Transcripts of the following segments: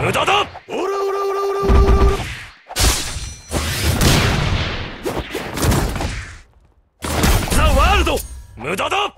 無駄だ！オラオラオラオラオラオラオラザ・ワールド！無駄だ！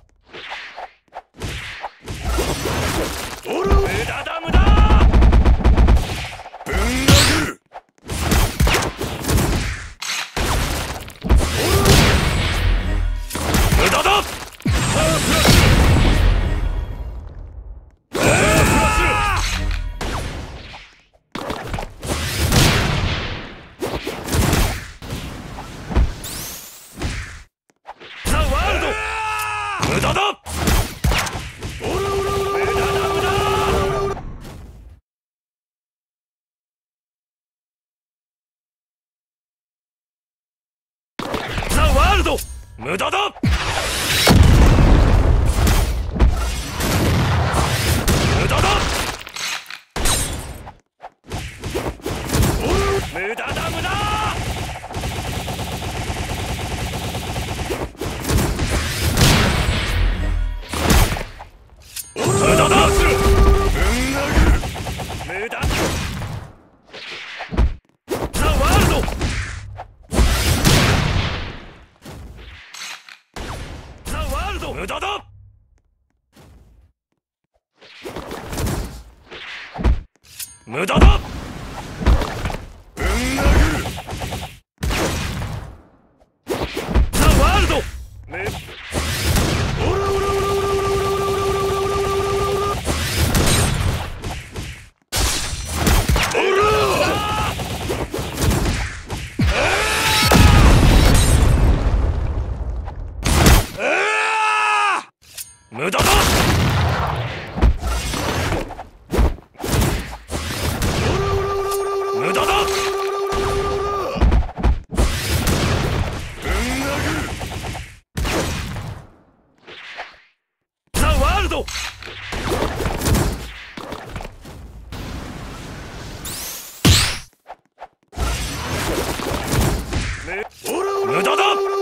ザ・ワールド無駄だ。無駄だ無駄。だ無駄無駄だ。無駄ザ・ワールドザ・ワールド無駄だ！無駄だ！ぶん殴る！ザ・ワールド！無駄だ。無駄だ・